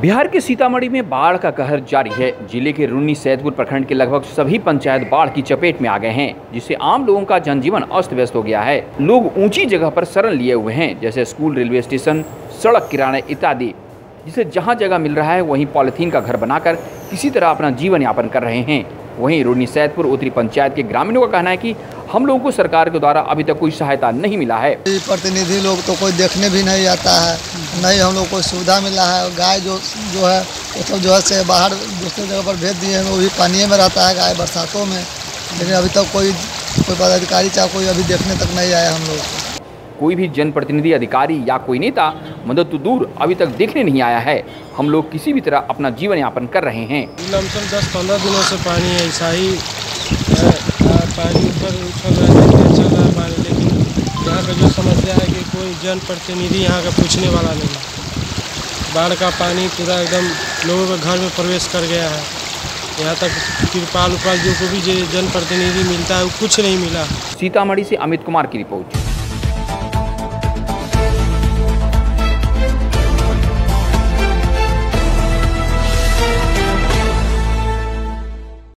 बिहार के सीतामढ़ी में बाढ़ का कहर जारी है। ज़िले के रुन्नी सैदपुर प्रखंड के लगभग सभी पंचायत बाढ़ की चपेट में आ गए हैं, जिससे आम लोगों का जनजीवन अस्त व्यस्त हो गया है। लोग ऊँची जगह पर शरण लिए हुए हैं, जैसे स्कूल, रेलवे स्टेशन, सड़क, किराने इत्यादि, जिसे जहाँ जगह मिल रहा है, वहीं पॉलिथीन का घर बनाकर किसी तरह अपना जीवन यापन कर रहे हैं। वहीं रुन्नी सैदपुर उत्तरी पंचायत के ग्रामीणों का कहना है कि हम लोगों को सरकार के द्वारा अभी तक कोई सहायता नहीं मिला है। प्रतिनिधि लोग तो कोई देखने भी नहीं आता है। नहीं हम लोग को सुविधा मिला है। और गाय जो जो है वो तो जो है से बाहर दूसरे जगह पर भेज दिए हैं। वो भी पानी में रहता है गाय बरसातों में। लेकिन अभी तक कोई कोई पदाधिकारी चाहे कोई अभी देखने तक नहीं आया हम लोग। कोई भी जनप्रतिनिधि अधिकारी या कोई नेता मदद तो दूर अभी तक देखने नहीं आया है। हम लोग किसी भी तरह अपना जीवन यापन कर रहे हैं। लमसम दस पंद्रह दिनों से पानी ऐसा ही है, आ, पानी ऊपर उछल रहा है देखते चल रहा है पानी लेकिन यहाँ का जो समस्या है कि कोई जनप्रतिनिधि यहाँ का पूछने वाला नहीं है। बाढ़ का पानी पूरा एकदम लोगों के घर में प्रवेश कर गया है। यहाँ तक तिरपाल उपाल जो को भी जनप्रतिनिधि मिलता है, वो कुछ नहीं मिला। सीतामढ़ी से अमित कुमार की रिपोर्ट।